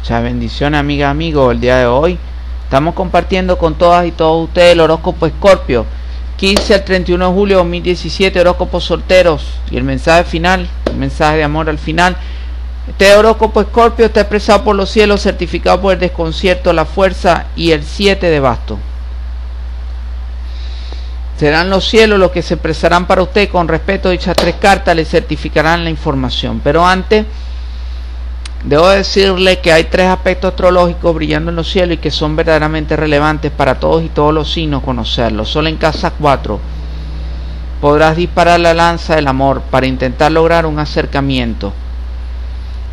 Muchas bendiciones, amiga, amigo. El día de hoy estamos compartiendo con todas y todos ustedes el horóscopo Escorpio. 15 al 31 de julio de 2017, horóscopo solteros. Y el mensaje final, el mensaje de amor al final. Este horóscopo Escorpio está expresado por los cielos, certificado por el desconcierto, la fuerza y el 7 de basto. Serán los cielos los que se expresarán para usted con respecto a dichas tres cartas, le certificarán la información. Pero antes Debo decirle que hay tres aspectos astrológicos brillando en los cielos y que son verdaderamente relevantes para todos y todos los signos conocerlos. Solo en casa 4 podrás disparar la lanza del amor para intentar lograr un acercamiento.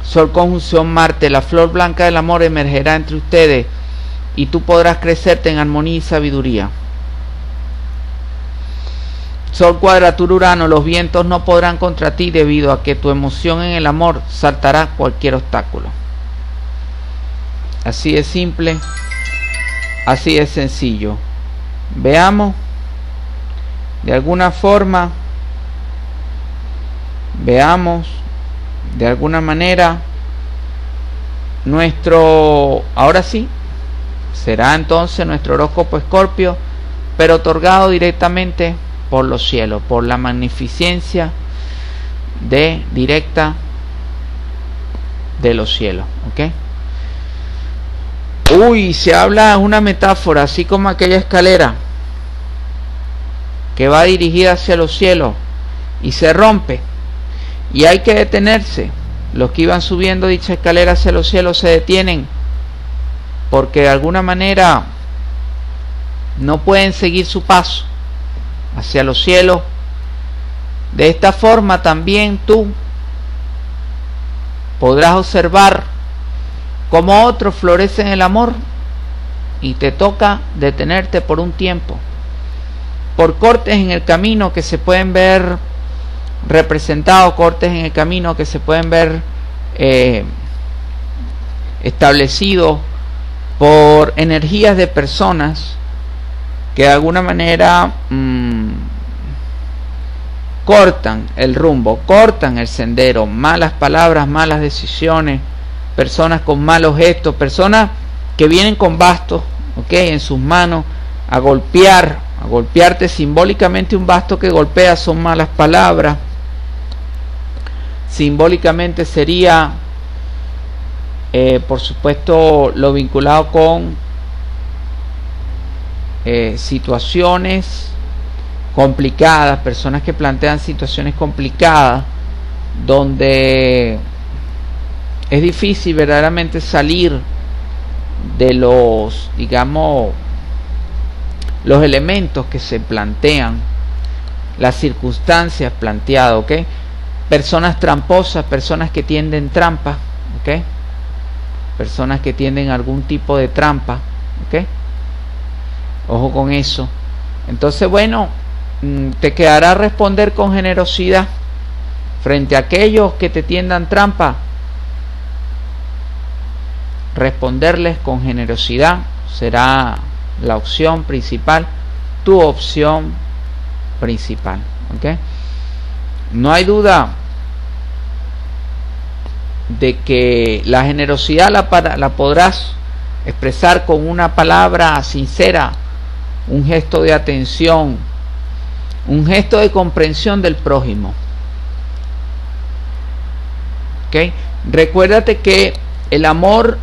Sol conjunción Marte, la flor blanca del amor emergerá entre ustedes y tú podrás crecerte en armonía y sabiduría. Sol cuadratura Urano, los vientos no podrán contra ti debido a que tu emoción en el amor saltará cualquier obstáculo. Así es simple, así es sencillo. Veamos, de alguna forma, veamos, de alguna manera, nuestro, ahora sí, será entonces nuestro horóscopo escorpio, pero otorgado directamente por los cielos, por la magnificencia de directa de los cielos. ¿Ok? Uy, se habla una metáfora, así como aquella escalera que va dirigida hacia los cielos y se rompe y hay que detenerse. Los que iban subiendo dicha escalera hacia los cielos se detienen porque de alguna manera no pueden seguir su paso hacia los cielos. De esta forma también tú podrás observar cómo otro florece en el amor y te toca detenerte por un tiempo. Por cortes en el camino que se pueden ver representados, cortes en el camino que se pueden ver eh, establecidos por energías de personas que de alguna manera mm, cortan el rumbo, cortan el sendero, malas palabras, malas decisiones, personas con malos gestos, personas que vienen con bastos, ¿ok? En sus manos a golpear, a golpearte simbólicamente un basto que golpea son malas palabras. Simbólicamente sería, eh, por supuesto, lo vinculado con eh, situaciones complicadas, personas que plantean situaciones complicadas, donde es difícil verdaderamente salir de los, digamos, los elementos que se plantean, las circunstancias planteadas, ¿ok? Personas tramposas, personas que tienden trampa, ¿ok? Personas que tienden algún tipo de trampa, ¿ok? Ojo con eso. Entonces, bueno, te quedará responder con generosidad frente a aquellos que te tiendan trampa. Responderles con generosidad será la opción principal, tu opción principal. No hay duda de que la generosidad la, la podrás expresar con una palabra sincera un gesto de atención, un gesto de comprensión del prójimo. ¿Okay? Recuérdate que el amor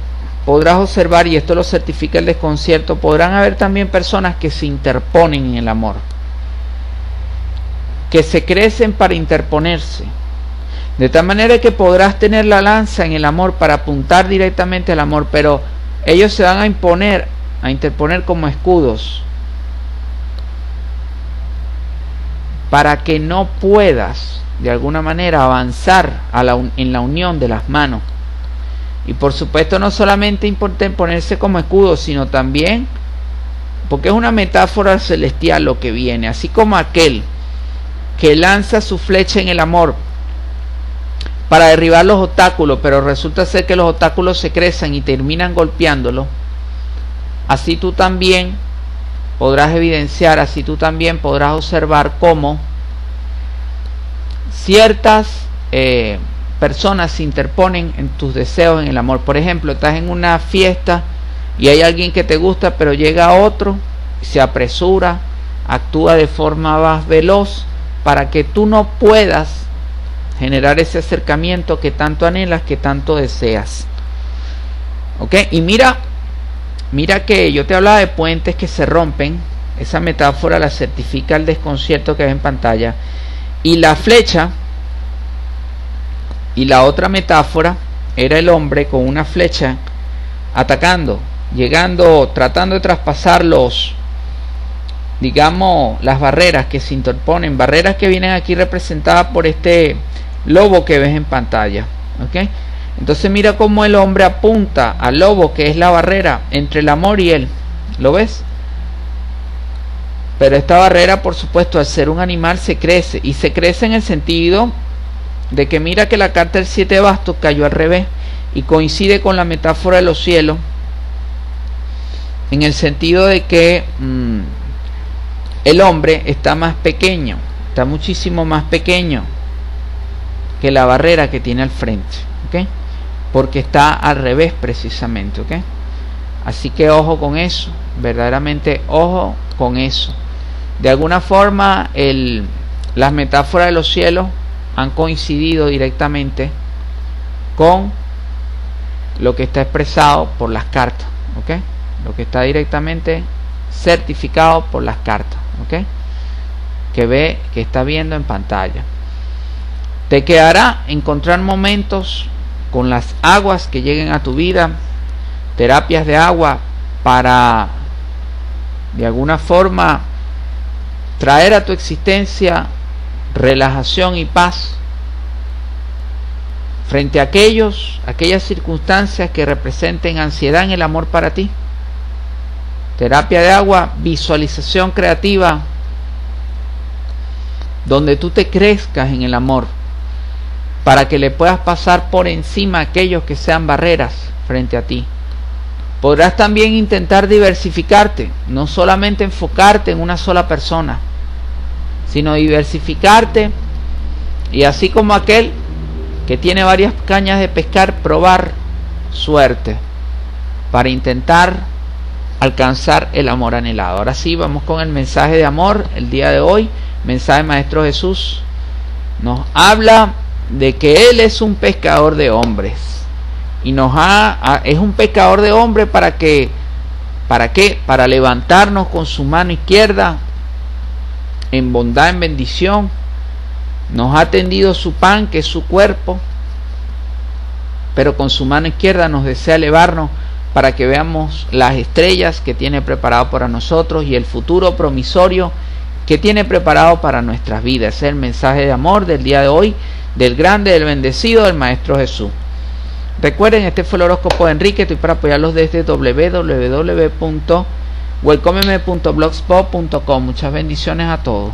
podrás observar, y esto lo certifica el desconcierto, podrán haber también personas que se interponen en el amor, que se crecen para interponerse. De tal manera que podrás tener la lanza en el amor para apuntar directamente al amor, pero ellos se van a imponer, a interponer como escudos para que no puedas de alguna manera avanzar en la unión de las manos. Y por supuesto no solamente importa ponerse como escudo, sino también porque es una metáfora celestial lo que viene, así como aquel que lanza su flecha en el amor para derribar los obstáculos, pero resulta ser que los obstáculos se crecen y terminan golpeándolo, así tú también podrás evidenciar, así tú también podrás observar cómo ciertas eh, personas se interponen en tus deseos en el amor. Por ejemplo, estás en una fiesta y hay alguien que te gusta, pero llega otro, se apresura, actúa de forma más veloz para que tú no puedas generar ese acercamiento que tanto anhelas, que tanto deseas. ¿Ok? Y mira, mira que yo te hablaba de puentes que se rompen, esa metáfora la certifica el desconcierto que ves en pantalla, y la flecha, y la otra metáfora era el hombre con una flecha atacando, llegando, tratando de traspasar los, digamos, las barreras que se interponen, barreras que vienen aquí representadas por este lobo que ves en pantalla. ¿ok? Entonces mira cómo el hombre apunta al lobo, que es la barrera entre el amor y él. ¿Lo ves? Pero esta barrera, por supuesto, al ser un animal se crece. Y se crece en el sentido de que mira que la carta del siete bastos cayó al revés y coincide con la metáfora de los cielos en el sentido de que mm, el hombre está más pequeño, está muchísimo más pequeño que la barrera que tiene al frente, ¿ok? Porque está al revés precisamente, ¿ok? Así que ojo con eso, verdaderamente ojo con eso. De alguna forma, el, las metáforas de los cielos han coincidido directamente con lo que está expresado por las cartas, ¿ok? Lo que está directamente certificado por las cartas, ¿ok? Que ve, que está viendo en pantalla. Te quedará encontrar momentos con las aguas que lleguen a tu vida, terapias de agua para de alguna forma traer a tu existencia relajación y paz frente a aquellos, aquellas circunstancias que representen ansiedad en el amor para ti. Terapia de agua, visualización creativa, donde tú te crezcas en el amor, para que le puedas pasar por encima a aquellos que sean barreras frente a ti. Podrás también intentar diversificarte, no solamente enfocarte en una sola persona, sino diversificarte y así como aquel que tiene varias cañas de pescar, probar suerte para intentar alcanzar el amor anhelado. Ahora sí, vamos con el mensaje de amor el día de hoy. Mensaje Maestro Jesús nos habla de que Él es un pescador de hombres. Y nos ha, es un pescador de hombres para que, ¿para qué? Para levantarnos con su mano izquierda en bondad, en bendición. Nos ha tendido su pan, que es su cuerpo. Pero con su mano izquierda nos desea elevarnos para que veamos las estrellas que tiene preparado para nosotros y el futuro promisorio que tiene preparado para nuestras vidas. Es el mensaje de amor del día de hoy, del grande, del bendecido, del Maestro Jesús. Recuerden, este fue el horóscopo de Enrique, estoy para apoyarlos desde www.welcomeme.blogspot.com. Muchas bendiciones a todos.